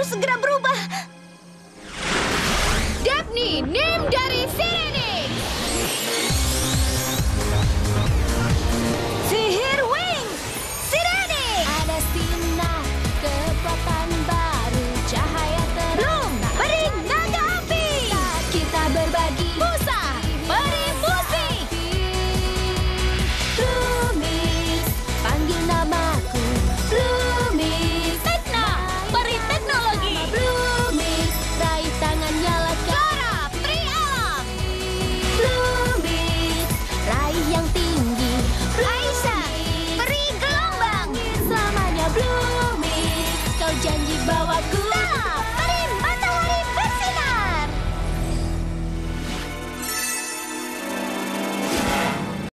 harus segera berubah. Daphne, Nim dari sini.